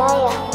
妈呀。